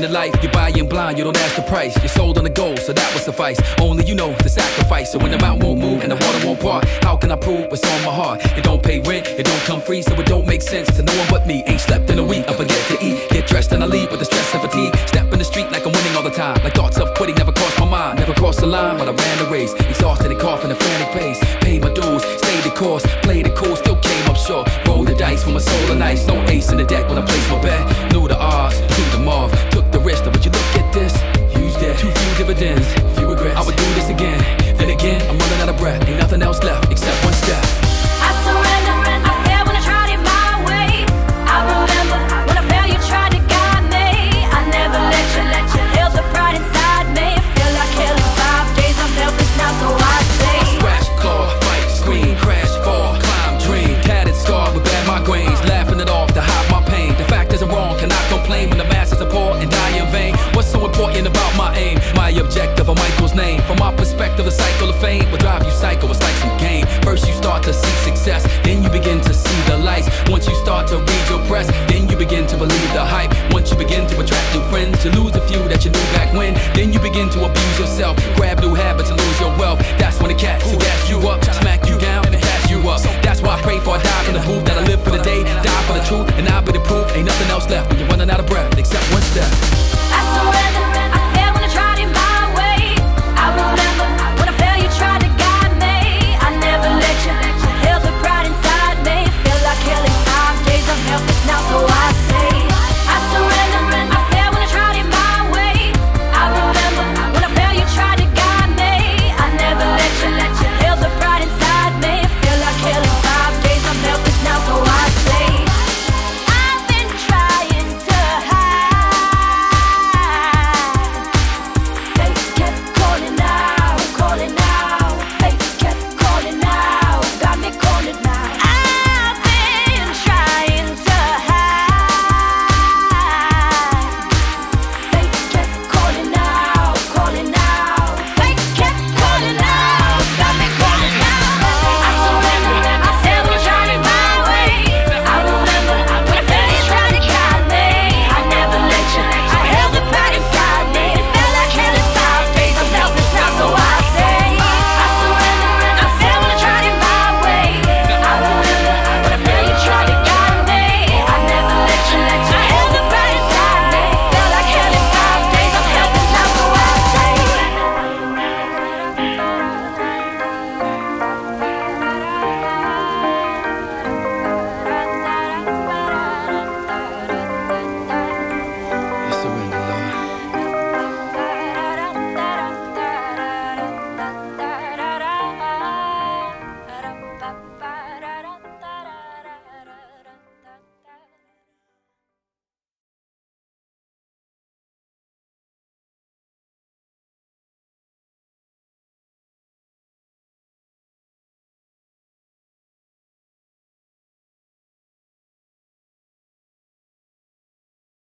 life, you're buying blind, you don't ask the price. You're sold on the goal, so that would suffice. Only you know the sacrifice. So when the mountain won't move and the water won't part, how can I prove what's on my heart? It don't pay rent, it don't come free, so it don't make sense to no one but me. Ain't slept in a week, I forget to eat. Get dressed and I leave with the stress and fatigue. Step in the street like I'm winning all the time. Like thoughts of quitting never crossed my mind. Never crossed the line, but I ran the race. Exhausted and coughing a frantic pace. Paid my dues, stayed the course, played it cool, still came up short. Roll the dice with my soul and ice. No ace in the deck when I place my bet. Knew the odds, off. The risk, Dividends. I would do this again. Then again, I'm running out of breath. Ain't nothing else left except one step. I surrender. I failed when I tried it my way. I remember when I failed, you tried to guide me. I never let you, let you held the pride inside me. Feel like hell in five days. I'm helpless now, so I say. Scratch, claw, fight, scream, crash, fall, climb, dream. Tatted, scarred with bad migraines, laughing it off to hide my pain. The fact isn't wrong, cannot complain when the masses are poor and die what's so important about my aim? My objective or Michael's name. From my perspective, the cycle of fame will drive you psycho. It's like some game. First you start to see success, then you begin to see the lights. Once you start to read your press, then you begin to believe the hype. Once you begin to attract new friends, you lose a few that you knew back when. Then you begin to abuse yourself, grab new habits and lose your wealth. That's when the cats will gas you up, smack you down, and pass you up. That's why I pray